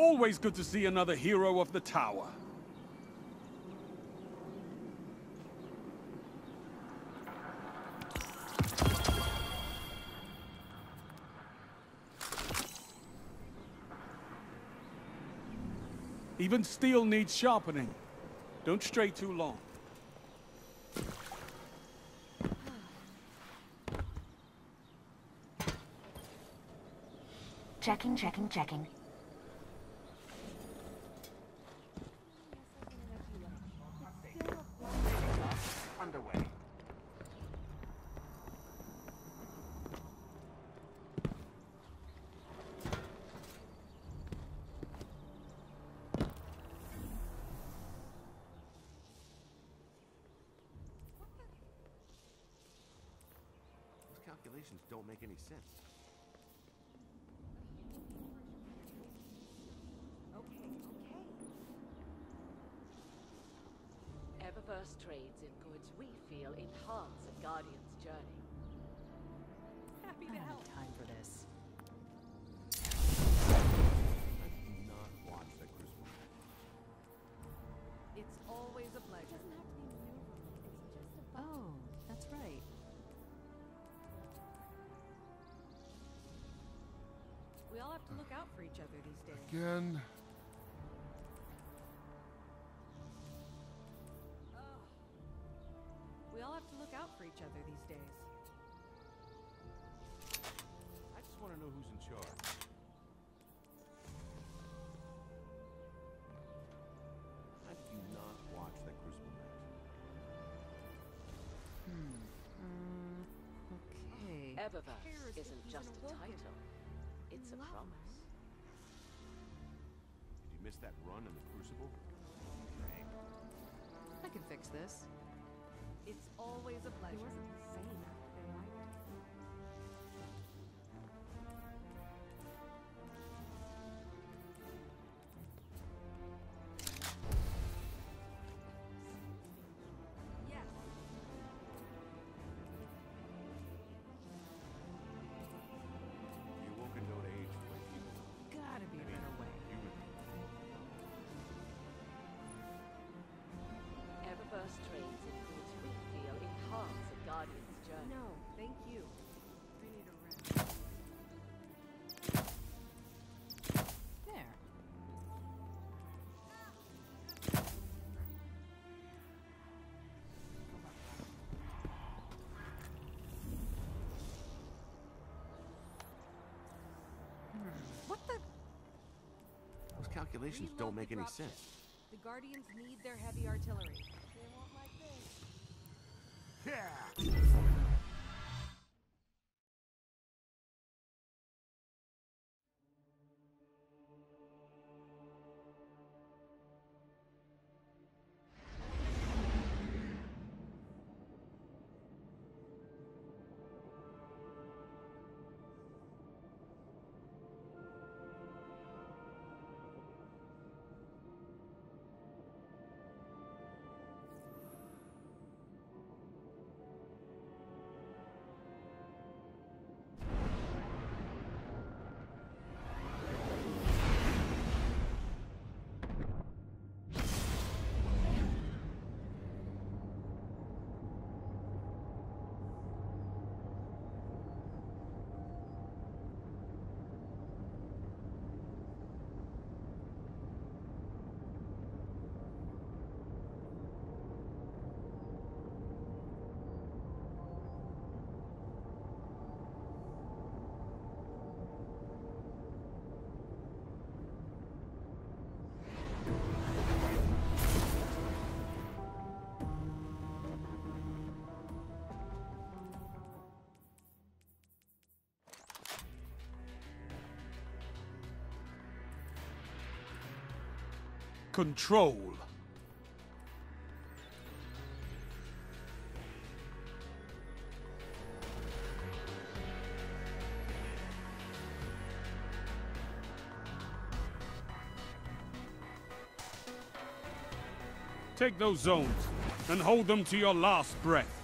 Always good to see another hero of the tower. Even steel needs sharpening. Don't stray too long. Checking, checking, checking. Calculations don't make any sense. Eververse trades in goods we feel enhance a Guardian's journey. Happy to help. Time for this. I do not watch that Crucible. It's always a pleasure. Oh, that's right. We all have to look out for each other these days. Again. We all have to look out for each other these days. I just want to know who's in charge. I do not watch that Crucible match. Mm, okay. Eververse cares isn't just an a awoken? title, it's a promise. Did you miss that run in the Crucible? Right. I can fix this. It's always a pleasure. No, thank you. I need a rest. There. Hmm. What the? Those calculations don't make any sense. The Guardians need their heavy artillery. Yeah. Control. Take those zones and hold them to your last breath.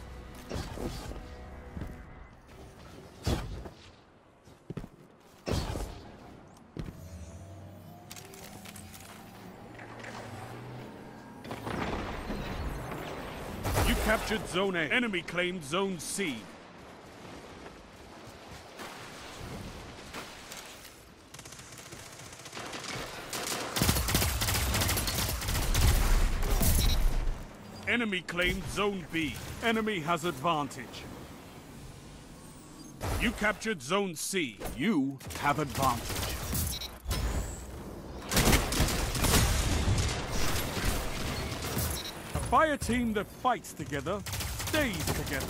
Captured Zone A. Enemy claimed Zone C. Enemy claimed Zone B. Enemy has advantage. You captured Zone C. You have advantage. Fire team that fights together stays together.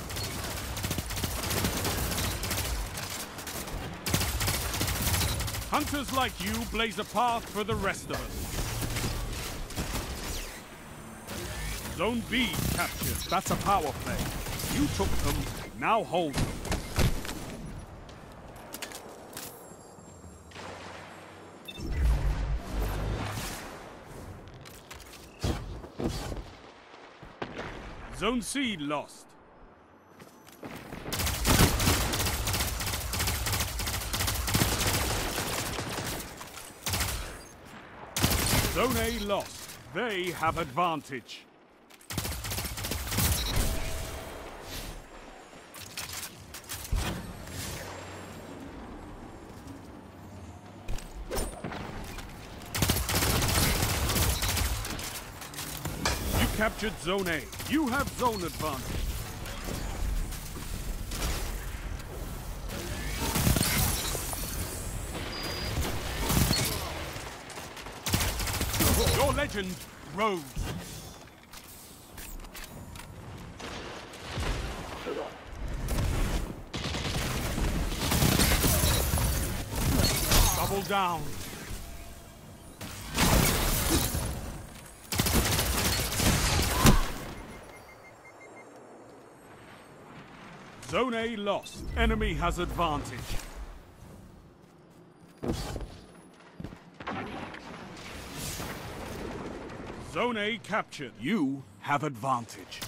Hunters like you blaze a path for the rest of us. Zone B captured. That's a power play. You took them, now hold them. Zone C lost. Zone A lost. They have advantage. Captured Zone A. You have zone advantage. Your legend rose. Double down. Zone A lost. Enemy has advantage. Zone A captured. You have advantage.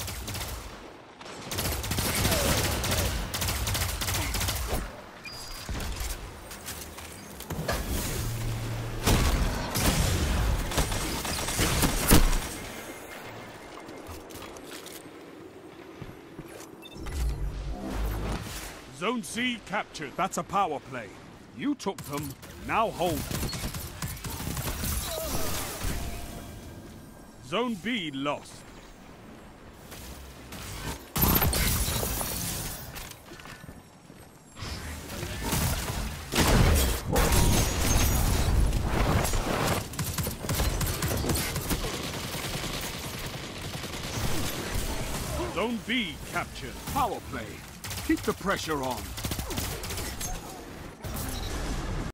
Zone C captured. That's a power play. You took them, now hold. Zone B lost. Zone B captured. Power play. Keep the pressure on.